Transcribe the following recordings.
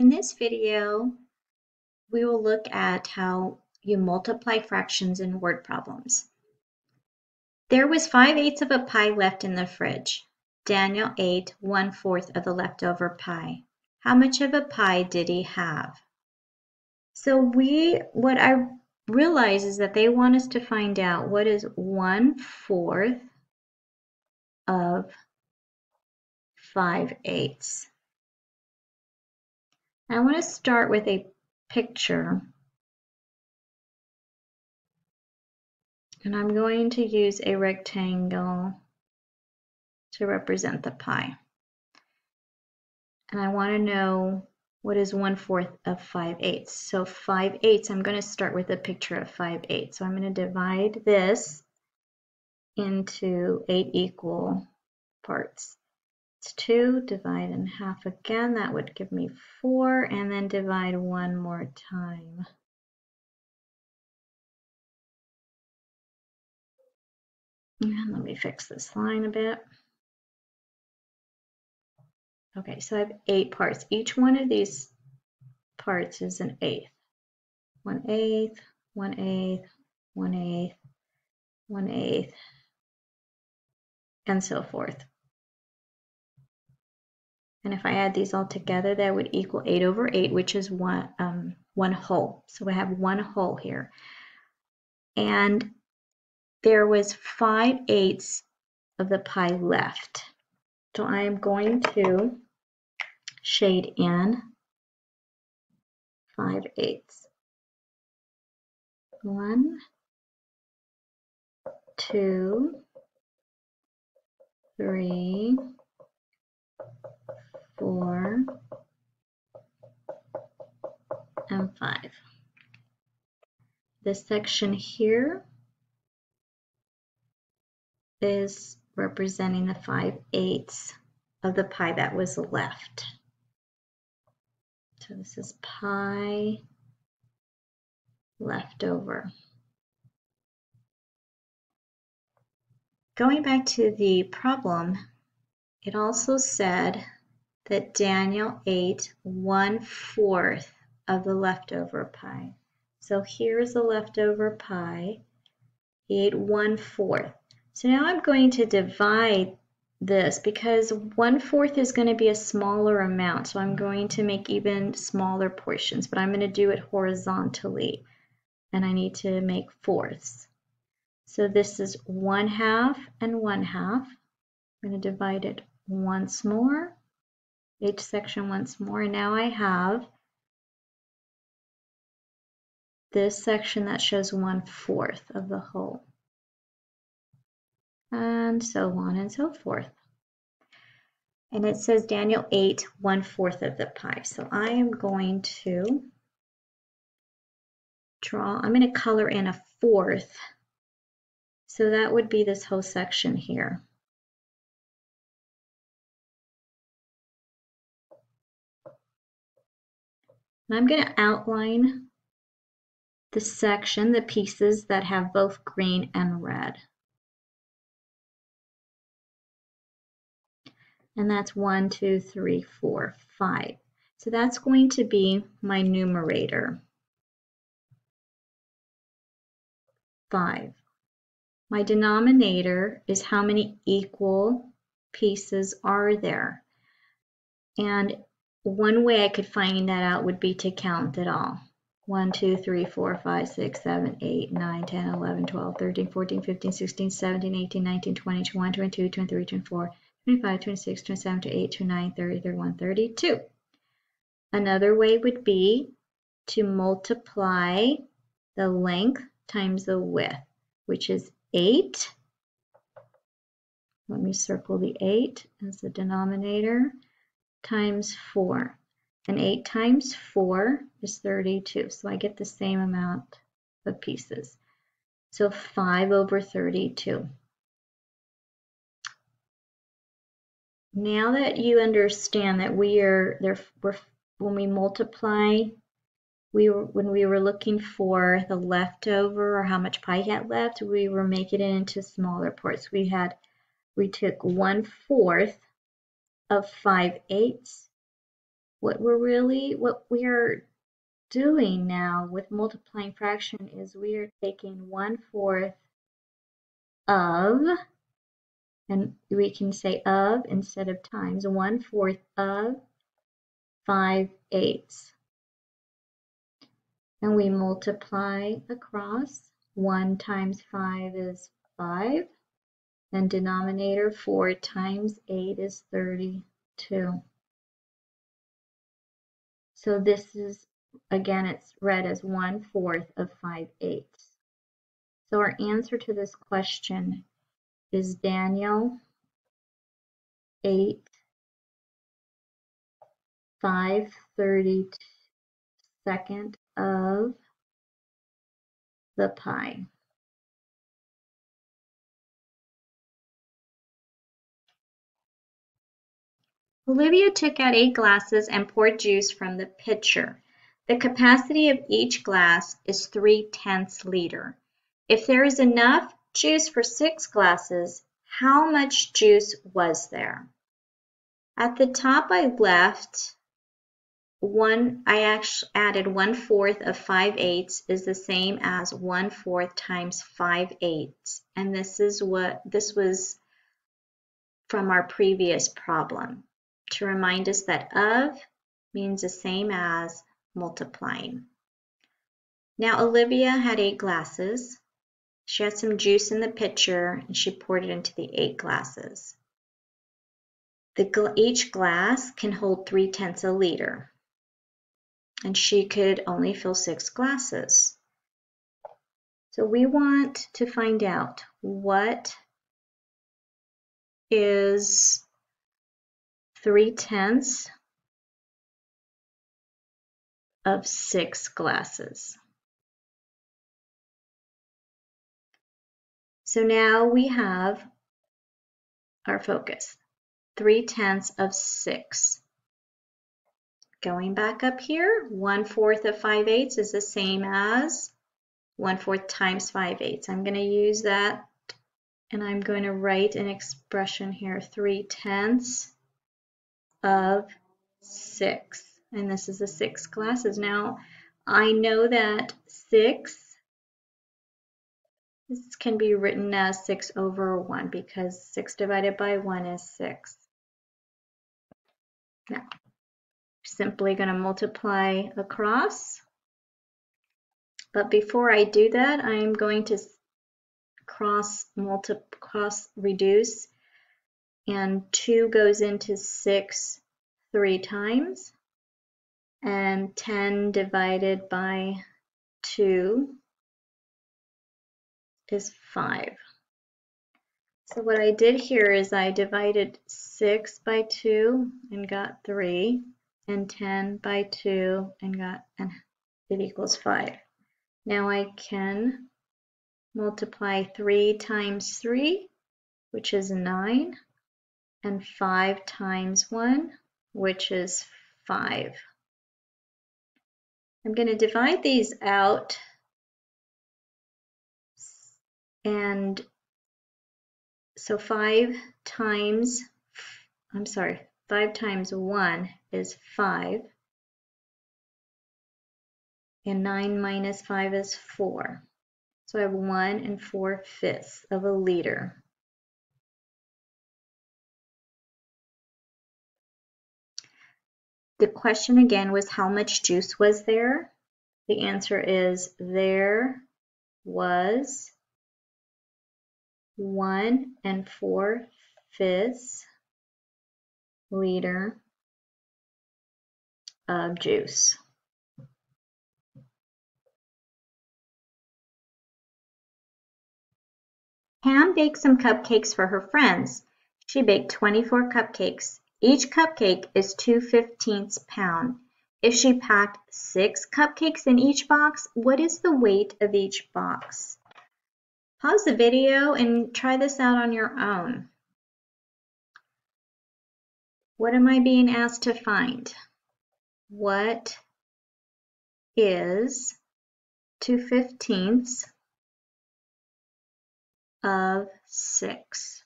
In this video, we will look at how you multiply fractions in word problems. There was 5 eighths of a pie left in the fridge. Daniel ate one fourth of the leftover pie. How much of a pie did he have? So we, what I realize is that they want us to find out what is one fourth of 5 eighths. I want to start with a picture. And I'm going to use a rectangle to represent the pie. And I want to know what is 1 fourth of 5 eighths. So 5 eighths, I'm going to start with a picture of 5 eighths. So I'm going to divide this into 8 equal parts. It's 2, divide in half again, that would give me 4, and then divide one more time. And let me fix this line a bit. Okay, so I have eight parts. Each one of these parts is an eighth. One eighth, one eighth, one eighth, one eighth, and so forth. And if I add these all together, that would equal 8 over 8, which is one, um, one whole. So we have one whole here. And there was 5 eighths of the pie left. So I am going to shade in 5 eighths. One, two, three, four, and five. This section here is representing the 5 eighths of the pie that was left. So this is pie leftover. Going back to the problem, it also said that Daniel ate one fourth of the leftover pie. So here's the leftover pie. He ate one fourth. So now I'm going to divide this because one fourth is going to be a smaller amount. So I'm going to make even smaller portions, but I'm going to do it horizontally. And I need to make fourths. So this is one half and one half. I'm going to divide it once more each section once more. Now I have this section that shows one fourth of the whole. And so on and so forth. And it says Daniel ate one fourth of the pie. So I am going to draw, I'm going to color in a fourth. So that would be this whole section here. I'm going to outline the section, the pieces that have both green and red. And that's one, two, three, four, five. So that's going to be my numerator. Five. My denominator is how many equal pieces are there. And one way I could find that out would be to count it all. 1, 2, 3, 4, 5, 6, 7, 8, 9, 10, 11, 12, 13, 14, 15, 16, 17, 18, 19, 20, 21, 22, 23, 24, 25, 26, 27, 28, 29, 30, 31, 32. Another way would be to multiply the length times the width, which is 8. Let me circle the 8 as the denominator times 4. And 8 times 4 is 32. So I get the same amount of pieces. So 5 over 32. Now that you understand that we are there, we're, when we multiply, we were when we were looking for the leftover or how much pie had left, we were making it into smaller parts. We had we took one fourth of 5 eighths what we're really, what we are doing now with multiplying fraction is we are taking one fourth of, and we can say of instead of times, one fourth of 5 eighths. And we multiply across. 1 times 5 is 5. And denominator 4 times 8 is 32. So this is, again, it's read as 1 fourth of 5 eighths. So our answer to this question is Daniel 8 5 32nd of the pie. Olivia took out eight glasses and poured juice from the pitcher. The capacity of each glass is 3 tenths liter. If there is enough juice for six glasses, how much juice was there? At the top I left one, I actually added one fourth of five eighths is the same as one fourth times five eighths. And this is what, this was from our previous problem to remind us that of means the same as multiplying. Now Olivia had eight glasses. She had some juice in the pitcher and she poured it into the eight glasses. The, each glass can hold three tenths a liter and she could only fill six glasses. So we want to find out what is three tenths of six glasses. So now we have our focus, three tenths of six. Going back up here, 1 fourth of 5 eighths is the same as 1 fourth times 5 eighths. I'm going to use that and I'm going to write an expression here, 3 tenths of 6. And this is the 6 classes. Now, I know that 6 this can be written as 6 over 1 because 6 divided by 1 is 6. Now, simply going to multiply across. But before I do that, I'm going to cross multi cross reduce and 2 goes into 6 three times and 10 divided by 2 is 5. So what I did here is I divided 6 by 2 and got 3 and 10 by 2 and got and it equals 5. Now I can multiply 3 times 3, which is 9, and 5 times 1, which is 5. I'm going to divide these out and so 5 times, I'm sorry, 5 times 1 is 5. And 9 minus 5 is 4. So I have 1 and 4 fifths of a liter. The question again was how much juice was there? The answer is there was 1 and 4 fifths liter of juice. Pam baked some cupcakes for her friends. She baked 24 cupcakes. Each cupcake is 2 fifteenths pound. If she packed six cupcakes in each box, what is the weight of each box? Pause the video and try this out on your own. What am I being asked to find? What is 2 fifteenths of 6?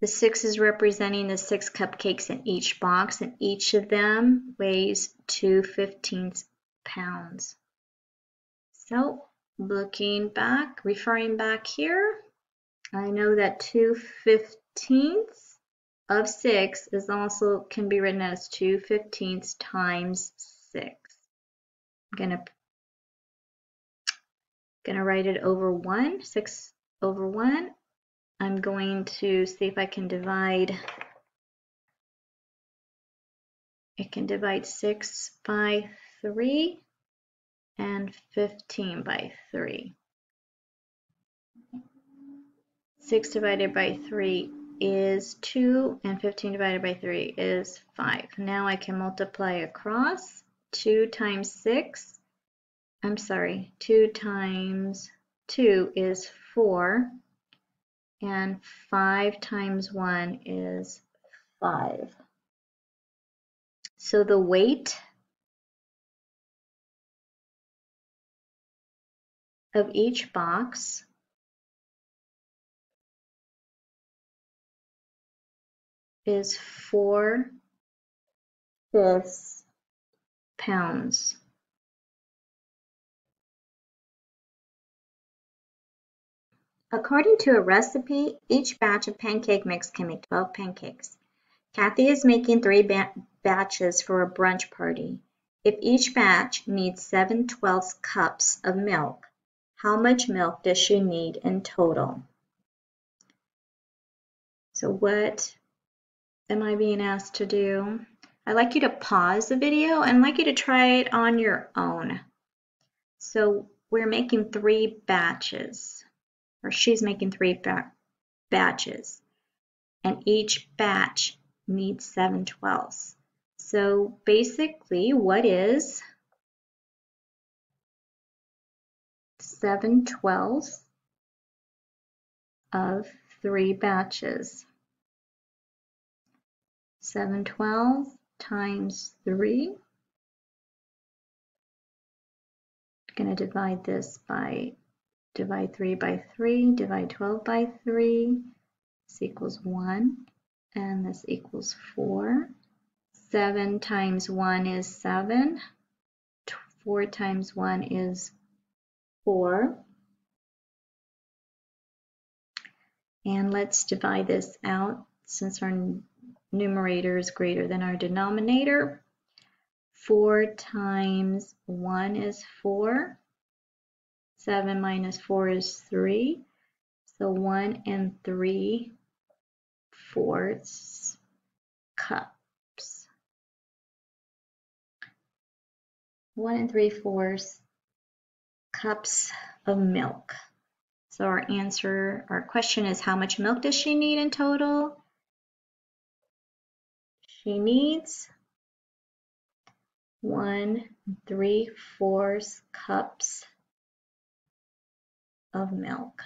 The six is representing the six cupcakes in each box, and each of them weighs 2 15 pounds. So, looking back, referring back here, I know that 2 fifteenths of 6 is also can be written as 2 fifteenths times 6. I'm going to write it over 1, 6 over 1. I'm going to see if I can divide, I can divide 6 by 3 and 15 by 3. 6 divided by 3 is 2 and 15 divided by 3 is 5. Now I can multiply across 2 times 6 I'm sorry, 2 times 2 is 4, and 5 times 1 is 5. So the weight of each box is 4 fifths pounds. According to a recipe, each batch of pancake mix can make 12 pancakes. Kathy is making three ba batches for a brunch party. If each batch needs 7 12 cups of milk, how much milk does she need in total? So what am I being asked to do? I'd like you to pause the video and I'd like you to try it on your own. So we're making three batches or she's making three ba batches. And each batch needs 7 twelfths. So basically, what is 7 twelfths of three batches? 7 twelfths times 3. I'm going to divide this by divide 3 by 3, divide 12 by 3, this equals 1, and this equals 4. 7 times 1 is 7, 4 times 1 is 4. And let's divide this out since our numerator is greater than our denominator. 4 times 1 is 4. 7 minus 4 is 3. So 1 and 3 fourths cups. 1 and 3 fourths cups of milk. So our answer, our question is how much milk does she need in total? She needs 1 3 fourths cups of milk.